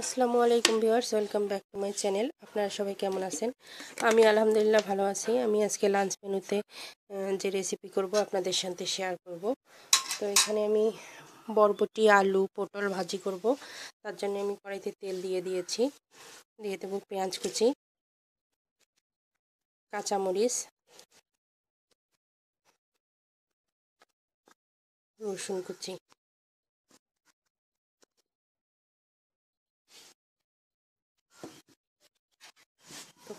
আসসালামু আলাইকুম viewers, welcome back to my channel. আপনারা সবাই কেমন আছেন? আমি আলহামদুলিল্লাহ ভালো আছি। আমি আজকে লাঞ্চ মেনুতে যে রেসিপি করব আপনাদের সাথে শেয়ার করব। তো এখানে আমি বরবটি, আলু, পটল ভাজি করব। তার জন্য আমি কড়াইতে তেল দিয়ে দিয়েছি। দিয়ে দেবো পেঁয়াজ কুচি, কাঁচামরিচ, রসুন কুচি।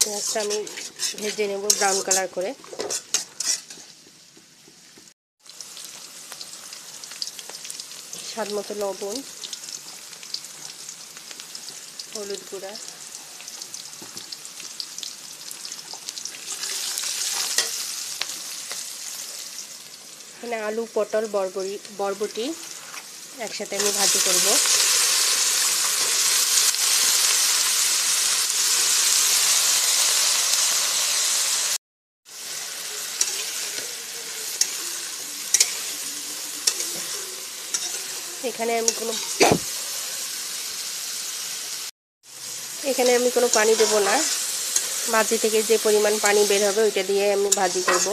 পেঁয়াজটা আমি ভেজে নেব ব্রাউন কালার করে। স্বাদ মতো লবণ, হলুদ গুঁড়া। এখানে আলু, পটল, বরবরি, বরবটি একসাথে আমি ভাজি করব। এখানে আমি কোনো এখানে আমি কোনো পানি দেব না। ভাজি থেকে যে পরিমাণ পানি বের হবে ওইটা দিয়ে আমি ভাজি করব।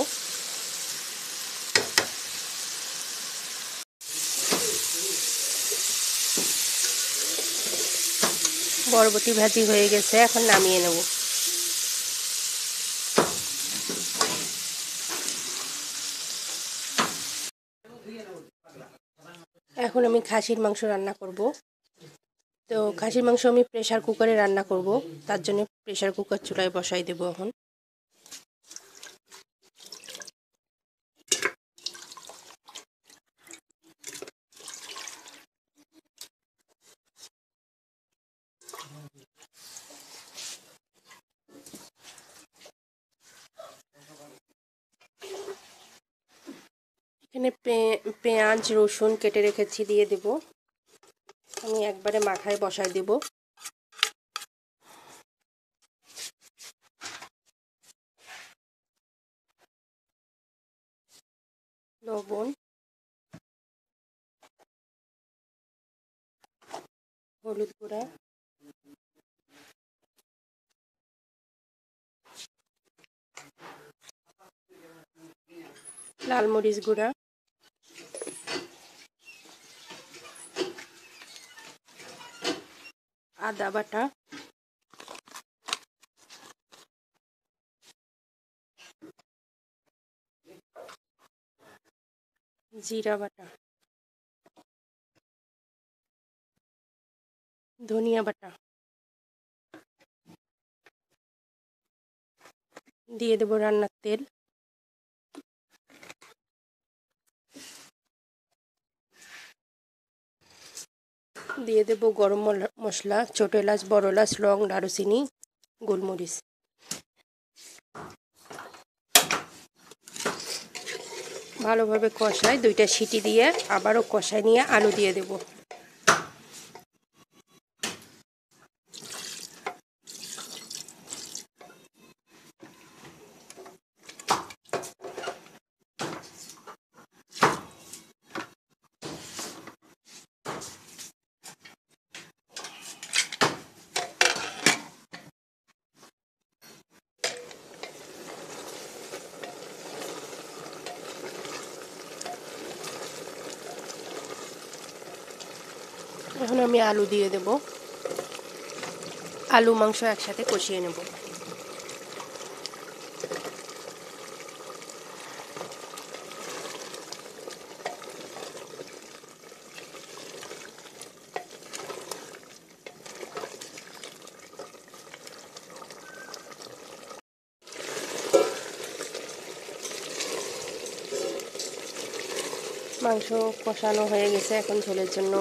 বরবটি ভাজি হয়ে গেছে, এখন নামিয়ে নেব। এখন আমি খাসির মাংস রান্না করব। তো খাসির মাংস আমি প্রেশার কুকারে রান্না করব। তার জন্য প্রেশার কুকার চুলায় বসাই দেবো এখন। এখানে পেঁয়াজ, রসুন কেটে রেখেছি, দিয়ে দেব। আমি একবারে মাখায় বসাই দেব। লবণ, হলুদ গুঁড়া, লাল মরিচ গুঁড়া আদা বাটা। জিরা বাটা। ধনিয়া বাটা। দিয়ে দেবো রান্নার তেল। দিয়ে দেব গরম মশলা, ছোটো এলাচ, বড় এলাচ, লং, দারুচিনি, গোলমরিচ। ভালোভাবে কষাই দুইটা সিটি দিয়ে আবারও কষাই নিয়ে আলু দিয়ে দেব। এখন আমি আলু দিয়ে দেব। আলু, মাংস একসাথে কষিয়ে নেব। মাংস কষানো হয়ে গেছে এখন ঝোলের জন্য।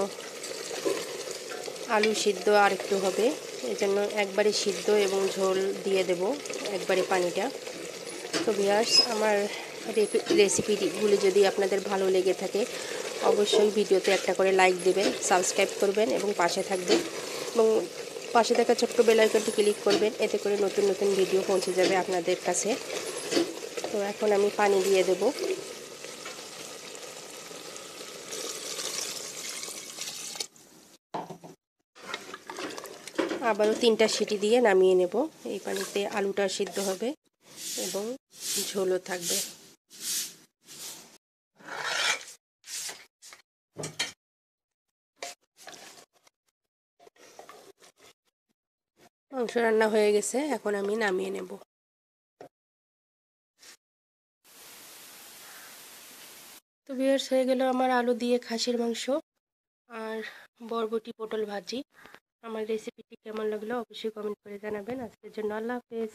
আলু সিদ্ধ আর একটু হবে। এই জন্য একবারে সিদ্ধ এবং ঝোল দিয়ে দেব একবারে পানিটা। তো বিয়ার্স আমার রেসিপিগুলি যদি আপনাদের ভালো লেগে থাকে, অবশ্যই ভিডিওতে একটা করে লাইক দেবেন, সাবস্ক্রাইব করবেন এবং পাশে থাকবেন এবং পাশে থাকা ছোট্ট বেলাইকনটি ক্লিক করবেন, এতে করে নতুন নতুন ভিডিও পৌঁছে যাবে আপনাদের কাছে। তো এখন আমি পানি দিয়ে দেবো। আবারও তিনটা সিটি দিয়ে নামিয়ে নেব। এই পানিতে আলুটা সিদ্ধ হবে এবং ঝোলও থাকবে। মাংস রান্না হয়ে গেছে, এখন আমি নামিয়ে নেব। তো বিয়ার্স হয়ে গেল আমার আলু দিয়ে খাসির মাংস আর বরবটি পটল ভাজি। আমার রেসিপিটি কেমন লাগল অবশ্যই কমেন্ট করে জানাবেন। আজকের জন্য আল্লাহ হাফেজ।